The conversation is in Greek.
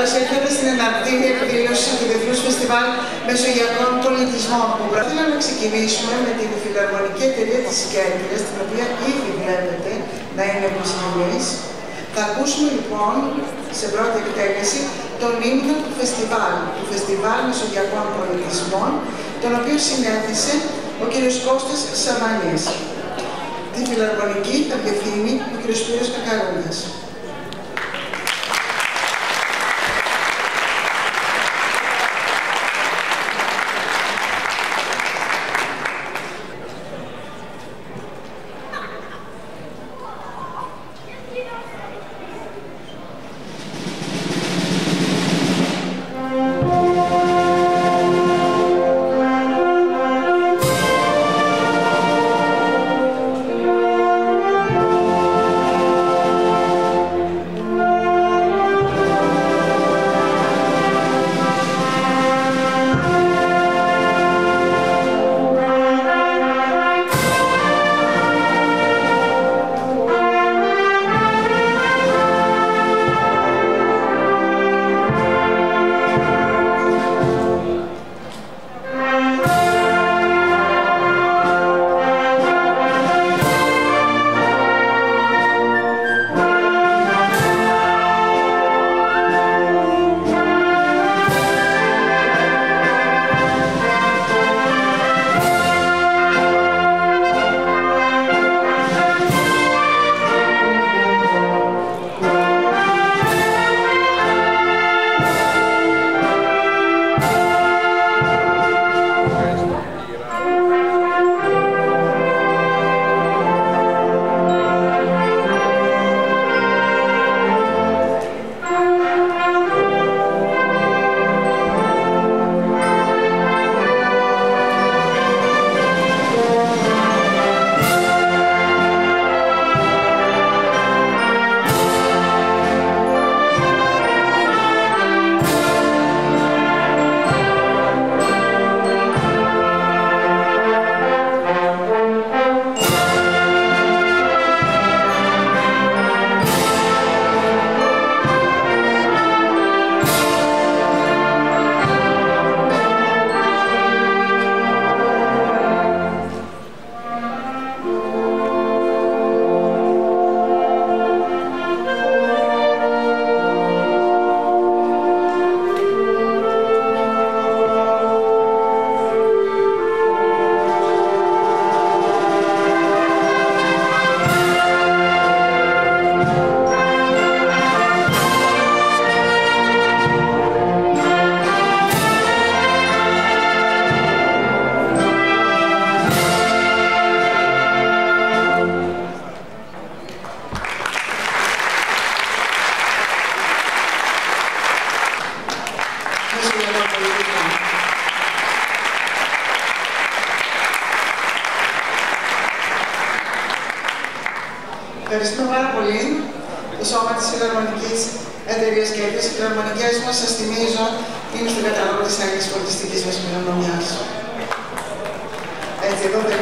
καλώς ήρθατε στην εναρτήρια εκδήλωση του Διεθνούς Φεστιβάλ Μεσογειακών Πολιτισμών που προτείνω να ξεκινήσουμε με την Φιλαρμονική Εταιρεία της Κέρκυρας, την οποία ήδη βλέπετε να είναι επιστημονής. Θα ακούσουμε λοιπόν σε πρώτη εκτέλεση τον ύμνο του φεστιβάλ, του Φεστιβάλ Μεσογειακών Πολιτισμών, τον οποίο συνέθεσε ο κ. Κώστας Σαμανής. Τη φιλαρμονική θα διευθύνει ο κ. Σπύρος Κακαρούνας. Ευχαριστούμε πάρα πολύ το σώμα της Φιλαρμονικής Εταιρείας και οι φιλαρμονικές μας, σας θυμίζω, είναι στον κατάλογο της Άγιας Πολιτιστικής μας Κληρονομιάς. Έτσι, εδώ δεν